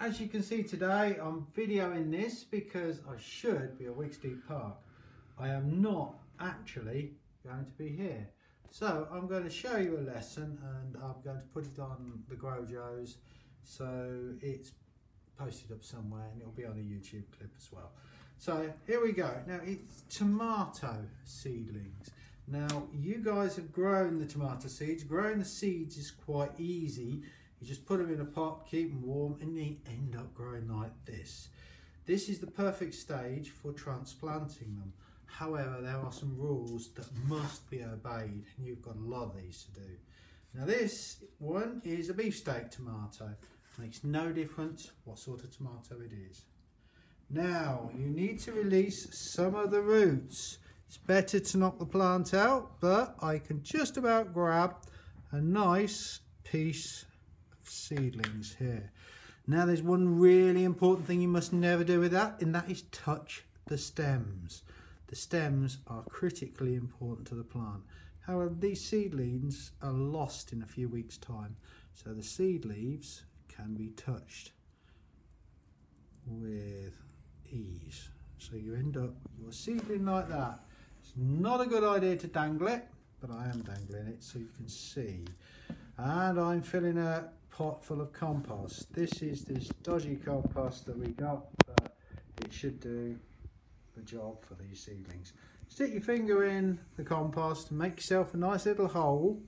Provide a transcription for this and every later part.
as you can see today, I'm videoing this because I should be at Wigsdeep Park. I am not actually going to be here. So I'm going to show you a lesson and I'm going to put it on the Growjos so it's posted up somewhere and it'll be on a YouTube clip as well. So here we go. Now it's tomato seedlings. Now you guys have grown the tomato seeds. Growing the seeds is quite easy you just put them in a pot, keep them warm, and they end up growing like this. This is the perfect stage for transplanting them. However, there are some rules that must be obeyed, and you've got a lot of these to do. Now this one is a beefsteak tomato. Makes no difference what sort of tomato it is. Now, you need to release some of the roots. It's better to knock the plant out, but I can just about grab a nice piece seedlings here. Now there's one really important thing you must never do with that and that is touch the stems. The stems are critically important to the plant. However, these seedlings are lost in a few weeks time. So the seed leaves can be touched with ease. So you end up with your seedling like that. It's not a good idea to dangle it, but I am dangling it so you can see. And I'm filling a pot full of compost. This is this dodgy compost that we got, but it should do the job for these seedlings. Stick your finger in the compost, make yourself a nice little hole.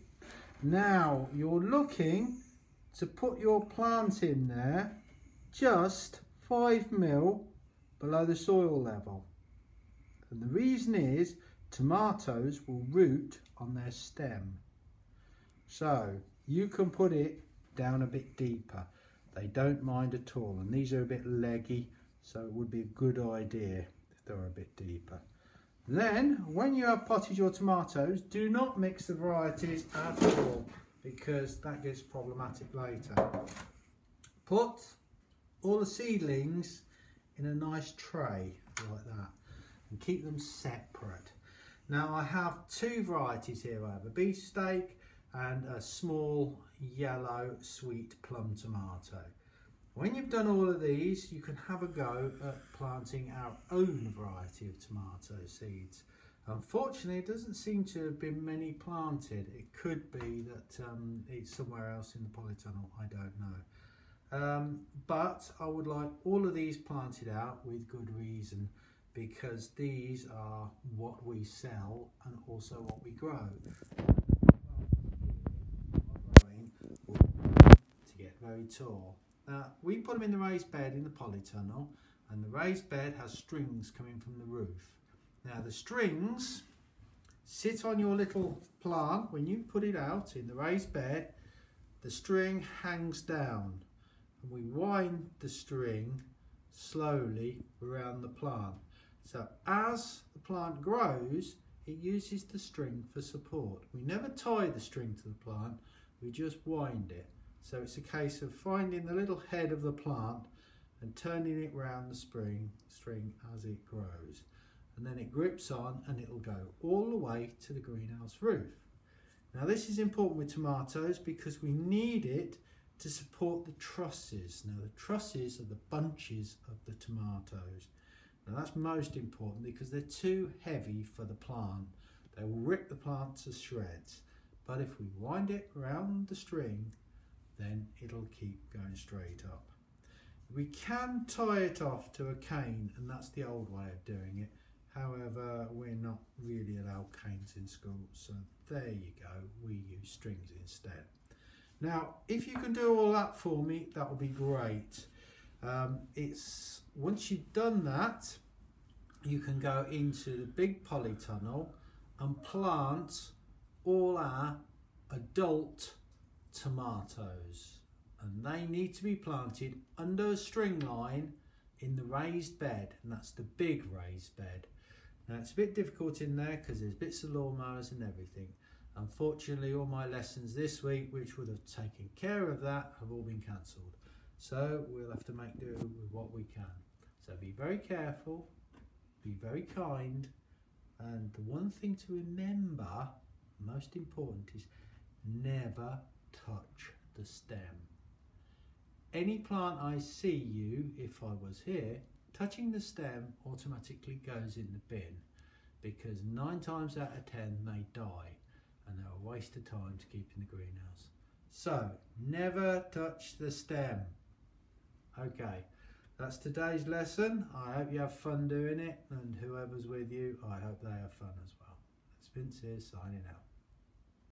Now you're looking to put your plant in there just five mil below the soil level. And the reason is tomatoes will root on their stem. So you can put it down a bit deeper. They don't mind at all and these are a bit leggy so it would be a good idea if they were a bit deeper. Then when you have potted your tomatoes do not mix the varieties at all because that gets problematic later. Put all the seedlings in a nice tray like that and keep them separate. Now I have two varieties here. I have a beefsteak and a small yellow sweet plum tomato. When you've done all of these, you can have a go at planting our own variety of tomato seeds. Unfortunately, it doesn't seem to have been many planted. It could be that um, it's somewhere else in the polytunnel, I don't know. Um, but I would like all of these planted out with good reason because these are what we sell and also what we grow. Very tall. Now, we put them in the raised bed in the polytunnel and the raised bed has strings coming from the roof. Now the strings sit on your little plant when you put it out in the raised bed the string hangs down and we wind the string slowly around the plant. So as the plant grows it uses the string for support. We never tie the string to the plant, we just wind it. So it's a case of finding the little head of the plant and turning it round the spring string as it grows. And then it grips on and it'll go all the way to the greenhouse roof. Now this is important with tomatoes because we need it to support the trusses. Now the trusses are the bunches of the tomatoes. Now that's most important because they're too heavy for the plant. They will rip the plant to shreds. But if we wind it around the string, then it'll keep going straight up. We can tie it off to a cane and that's the old way of doing it. However, we're not really allowed canes in school, so there you go, we use strings instead. Now, if you can do all that for me, that will be great. Um, it's Once you've done that, you can go into the big polytunnel and plant all our adult tomatoes and they need to be planted under a string line in the raised bed and that's the big raised bed. Now it's a bit difficult in there because there's bits of lawnmowers and everything. Unfortunately all my lessons this week which would have taken care of that have all been cancelled. So we'll have to make do with what we can. So be very careful, be very kind and the one thing to remember, most important is never touch the stem. any plant I see you, if I was here, touching the stem automatically goes in the bin because nine times out of ten they die and they're a waste of time to keep in the greenhouse. So never touch the stem. Okay, that's today's lesson. I hope you have fun doing it and whoever's with you, I hope they have fun as well. It's Vince here signing out.